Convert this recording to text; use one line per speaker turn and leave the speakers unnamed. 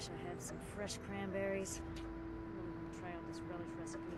Wish I had some fresh cranberries. I'm gonna try out this relish recipe.